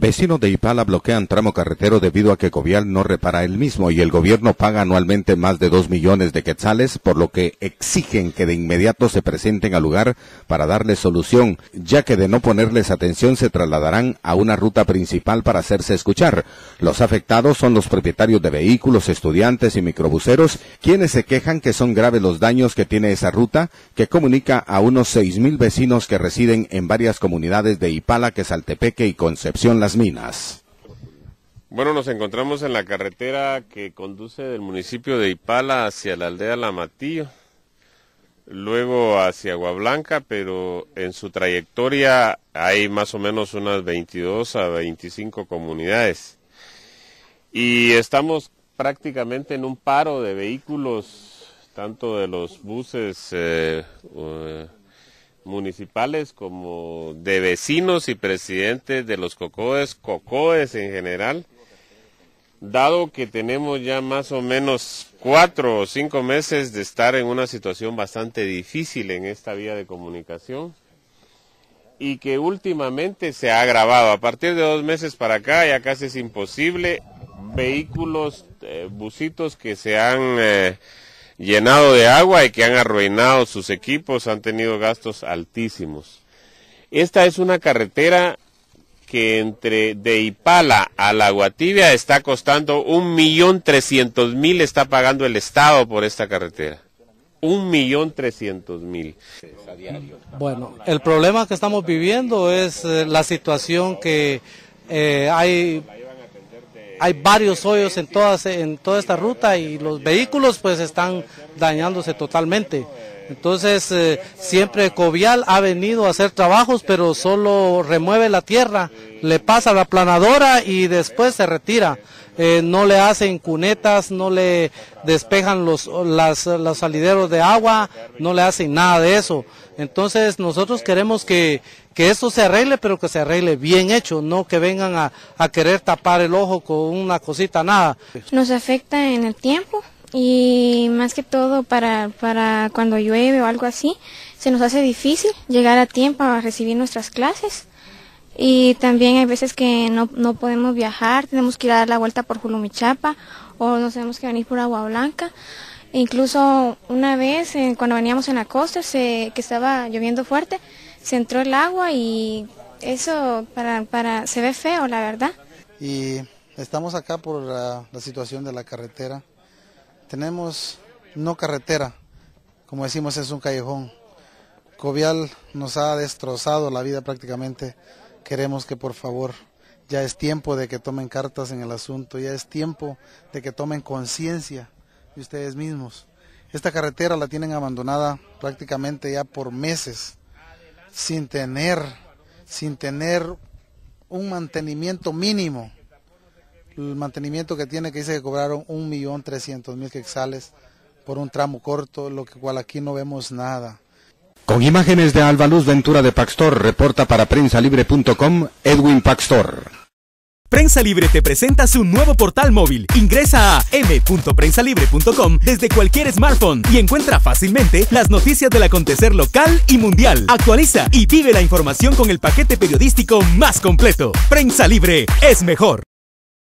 Vecinos de Ipala bloquean tramo carretero debido a que Covial no repara el mismo y el gobierno paga anualmente más de dos millones de quetzales, por lo que exigen que de inmediato se presenten al lugar para darles solución, ya que de no ponerles atención se trasladarán a una ruta principal para hacerse escuchar. Los afectados son los propietarios de vehículos, estudiantes y microbuseros, quienes se quejan que son graves los daños que tiene esa ruta, que comunica a unos seis mil vecinos que residen en varias comunidades de Ipala, Quesaltepeque y Concepción Minas. Bueno, nos encontramos en la carretera que conduce del municipio de Ipala hacia la aldea Lamatillo, luego hacia Agua Blanca, pero en su trayectoria hay más o menos unas 22 a 25 comunidades. Y estamos prácticamente en un paro de vehículos, tanto de los buses eh, uh, municipales como de vecinos y presidentes de los COCOES, COCOES en general, dado que tenemos ya más o menos cuatro o cinco meses de estar en una situación bastante difícil en esta vía de comunicación y que últimamente se ha agravado. A partir de dos meses para acá ya casi es imposible vehículos, eh, busitos que se han... Eh, llenado de agua y que han arruinado sus equipos, han tenido gastos altísimos. Esta es una carretera que entre de Ipala a la Guatibia está costando un millón trescientos mil está pagando el Estado por esta carretera. Un millón trescientos mil. Bueno, el problema que estamos viviendo es eh, la situación que eh, hay hay varios hoyos en, todas, en toda esta ruta y los vehículos pues están dañándose totalmente. Entonces eh, siempre Covial ha venido a hacer trabajos pero solo remueve la tierra, le pasa la planadora y después se retira. Eh, no le hacen cunetas, no le despejan los, las, salideros de agua, no le hacen nada de eso. Entonces nosotros queremos que, que esto se arregle, pero que se arregle bien hecho, no que vengan a, a querer tapar el ojo con una cosita, nada. Nos afecta en el tiempo y más que todo para, para cuando llueve o algo así, se nos hace difícil llegar a tiempo a recibir nuestras clases. Y también hay veces que no, no podemos viajar, tenemos que ir a dar la vuelta por Julumichapa o nos tenemos que venir por Agua Blanca. E incluso una vez eh, cuando veníamos en la costa, se, que estaba lloviendo fuerte, se entró el agua y eso para, para, se ve feo, la verdad. Y estamos acá por la, la situación de la carretera. Tenemos no carretera, como decimos es un callejón. Covial nos ha destrozado la vida prácticamente. Queremos que por favor ya es tiempo de que tomen cartas en el asunto, ya es tiempo de que tomen conciencia de ustedes mismos. Esta carretera la tienen abandonada prácticamente ya por meses sin tener, sin tener un mantenimiento mínimo. El mantenimiento que tiene que dice que cobraron un millón trescientos mil quexales por un tramo corto, lo que cual aquí no vemos nada. Con imágenes de Alba Luz Ventura de Paxtor, reporta para prensalibre.com Edwin Paxtor. Prensa Libre te presenta su nuevo portal móvil. Ingresa a m.prensalibre.com desde cualquier smartphone y encuentra fácilmente las noticias del acontecer local y mundial. Actualiza y vive la información con el paquete periodístico más completo. Prensa Libre es mejor.